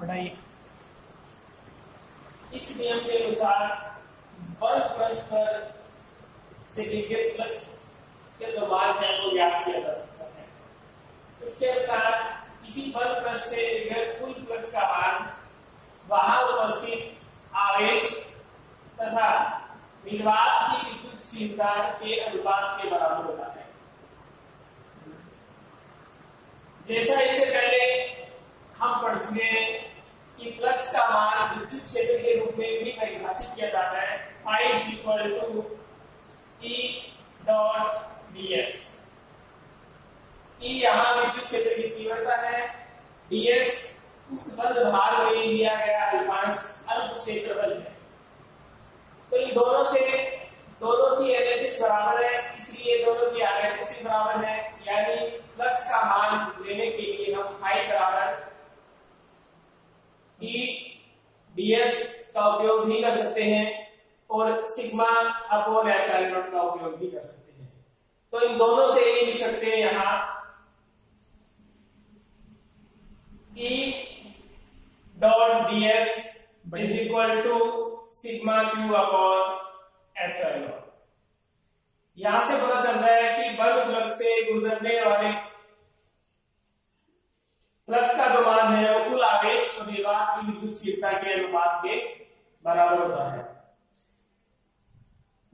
बढ़ाइए। इस नियम के अनुसार बल पृष्ठ पर से विद्युत फ्लक्स के जो मान है वो ज्ञात किया जा सकता है। इसके अनुसार किसी बल पृष्ठ से विद्युत कुल फ्लक्स का मान वहाँ उपस्थित आवेश तथा विद्युत की विद्युतशीलता के अनुपात के बराबर होता है। जैसा इससे पहले हम पढ़ चुके हैं कि फ्लक्स का मान विद्युत क्षेत्र के रूप में भी परिभाषित किया जाता है। Phi is equal to E dot DS E यहाँ विद्युत क्षेत्र की तीव्रता है। डीएस उस बंद भाग में लिया गया अल्पांश अल्प क्षेत्र बल है। तो इन दोनों से दोनों की एनर्जी बराबर है, इसलिए दोनों की आरएचएस बराबर है। यानी फ्लक्स का मान लेने के लिए हम फाइव बराबर ई डीएस का उपयोग भी कर सकते हैं और सिग्मा अपॉन एप्सिलॉन नॉट का उपयोग भी कर सकते हैं। तो इन दोनों से ये लिख सकते हैं यहाँ E dot DS is equal to sigma Q upon epsilon naught यहाँ से पता चल रहा है कि बल्ब फ्लक्स से गुजरने वाले फ्लक्स का जो मान है वो कुल आवेश और विवाह की विद्युतशीलता के अनुपात के बराबर होता है।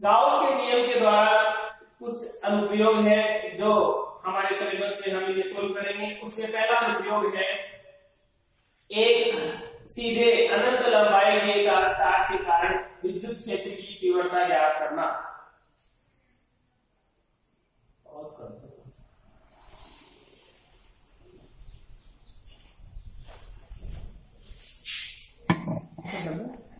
गाउस के नियम के द्वारा कुछ अनुप्रयोग है जो हमारे सिलेबस में हम इन्हें सोल्व करेंगे। उससे पहला अनुप्रयोग है, एक सीधे अनंत लंबाई के चार तार के कारण विद्युत क्षेत्र की तीव्रता ज्ञात करना। कर दो।